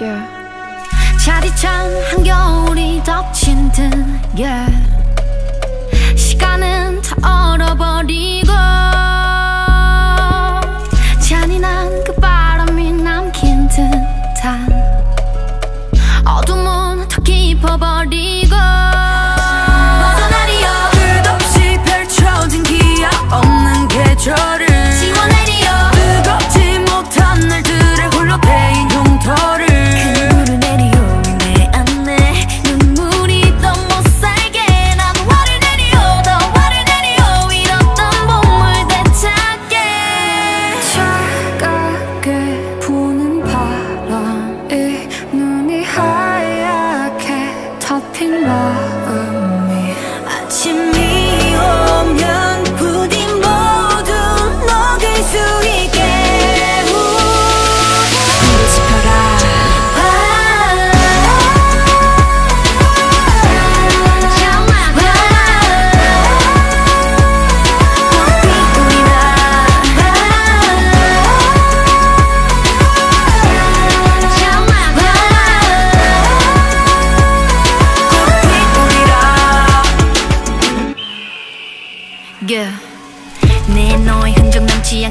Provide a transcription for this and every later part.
yeah. 차디찬 한겨울이 덮친 듯 yeah. 시간은 다 얼어버리고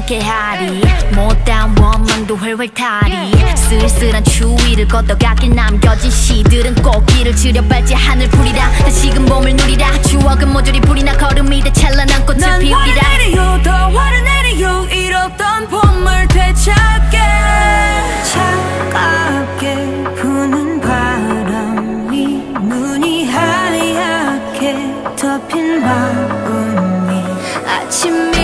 않게 하리. 못다운 원망도 훨훨 타리. 쓸쓸한 추위를 걷어가길 남겨진 시들은 꽃길을 지려밟지 하늘 풀이라. 다시금 봄을 누리라. 추억은 모조리 불이 나 걸음이 돼 찬란한 꽃을 난 피우리라. 내리요. 더 화를 내리요. 잃었던 봄을 되찾게. 차갑게 부는 바람이 눈이 하얗게 덮인 마음이 아침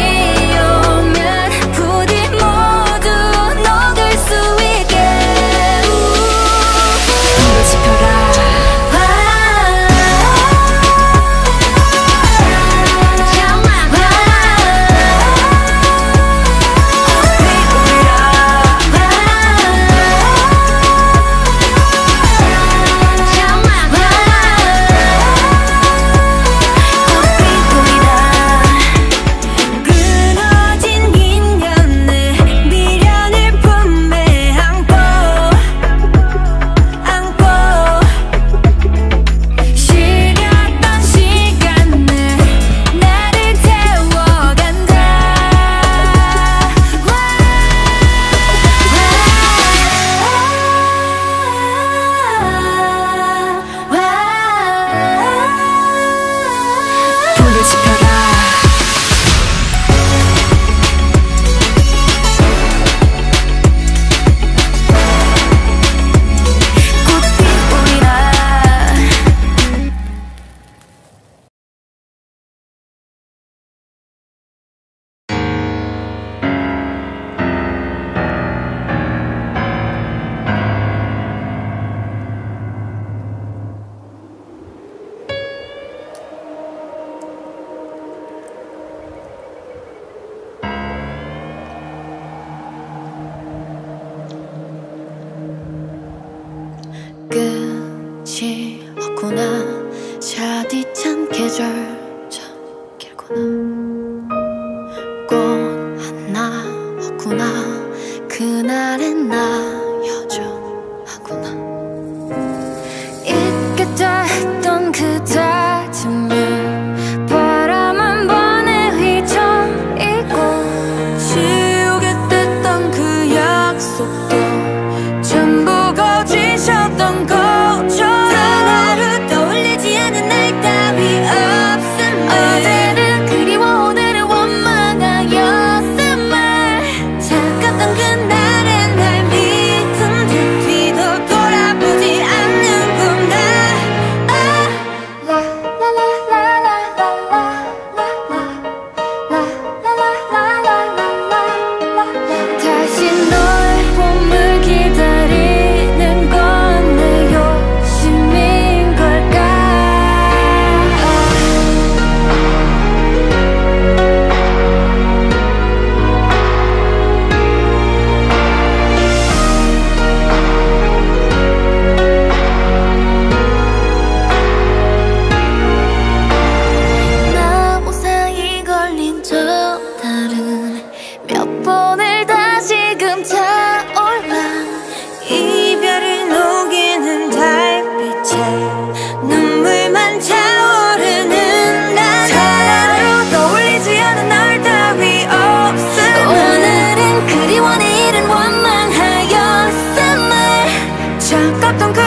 있었던 그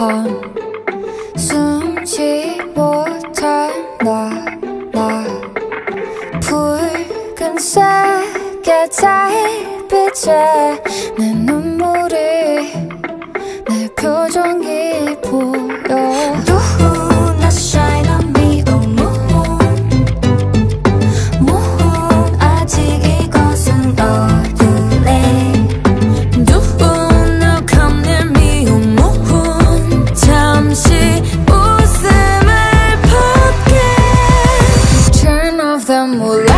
밤밤 숨지 못할 나나 붉은색의 달빛에 내 눈. 건 몰라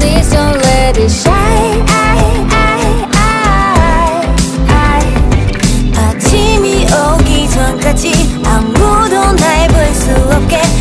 Please don't let it shine 아침이 오기 전까지 아무도 날 볼 수 없게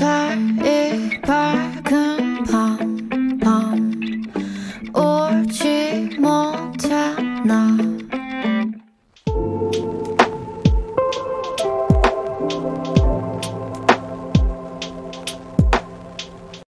tired, but I